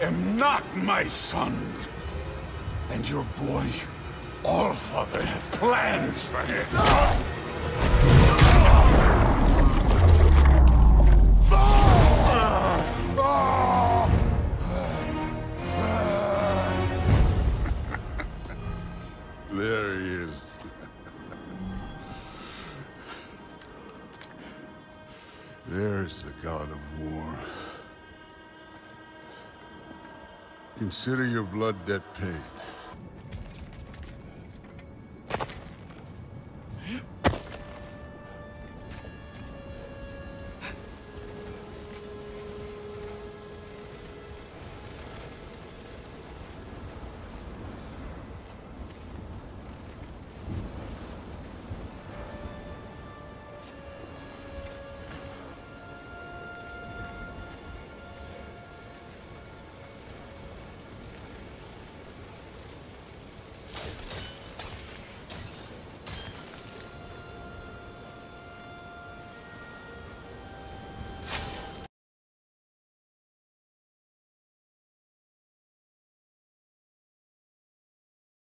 am not my sons. And your boy, Allfather, has plans for him. There he is. There's the god of war. Consider your blood debt paid.